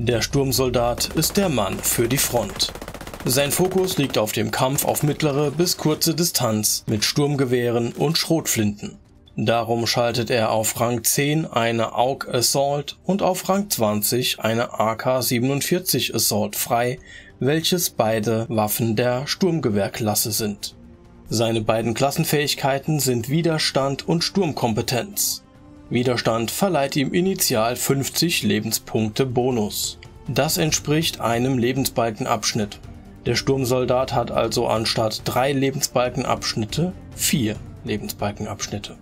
Der Sturmsoldat ist der Mann für die Front. Sein Fokus liegt auf dem Kampf auf mittlere bis kurze Distanz mit Sturmgewehren und Schrotflinten. Darum schaltet er auf Rang 10 eine AUG Assault und auf Rang 20 eine AK-47 Assault frei, welches beide Waffen der Sturmgewehrklasse sind. Seine beiden Klassenfähigkeiten sind Widerstand und Sturmkompetenz. Widerstand verleiht ihm initial 50 Lebenspunkte Bonus. Das entspricht einem Lebensbalkenabschnitt. Der Sturmsoldat hat also anstatt drei Lebensbalkenabschnitte vier Lebensbalkenabschnitte.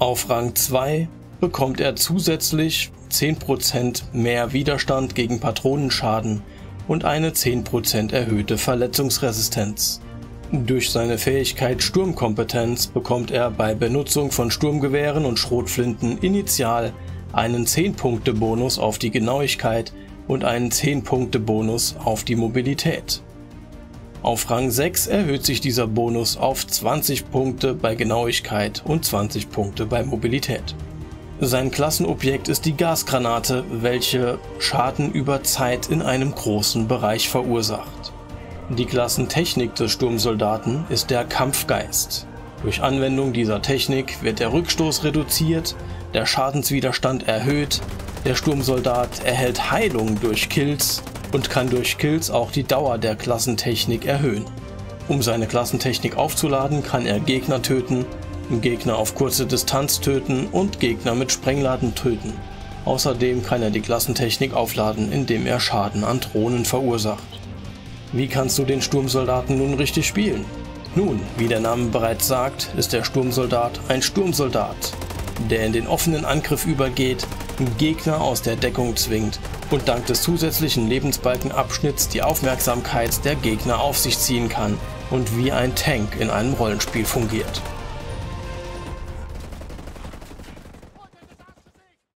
Auf Rang 2 bekommt er zusätzlich 10% mehr Widerstand gegen Patronenschaden und eine 10% erhöhte Verletzungsresistenz. Durch seine Fähigkeit Sturmkompetenz bekommt er bei Benutzung von Sturmgewehren und Schrotflinten initial einen 10-Punkte-Bonus auf die Genauigkeit und einen 10-Punkte-Bonus auf die Mobilität. Auf Rang 6 erhöht sich dieser Bonus auf 20 Punkte bei Genauigkeit und 20 Punkte bei Mobilität. Sein Klassenobjekt ist die Gasgranate, welche Schaden über Zeit in einem großen Bereich verursacht. Die Klassentechnik des Sturmsoldaten ist der Kampfgeist. Durch Anwendung dieser Technik wird der Rückstoß reduziert, der Schadenswiderstand erhöht, der Sturmsoldat erhält Heilung durch Kills und kann durch Kills auch die Dauer der Klassentechnik erhöhen. Um seine Klassentechnik aufzuladen, kann er Gegner töten, Gegner auf kurze Distanz töten und Gegner mit Sprengladen töten. Außerdem kann er die Klassentechnik aufladen, indem er Schaden an Drohnen verursacht. Wie kannst du den Sturmsoldaten nun richtig spielen? Nun, wie der Name bereits sagt, ist der Sturmsoldat ein Sturmsoldat, der in den offenen Angriff übergeht, Gegner aus der Deckung zwingt und dank des zusätzlichen Lebensbalkenabschnitts die Aufmerksamkeit der Gegner auf sich ziehen kann und wie ein Tank in einem Rollenspiel fungiert.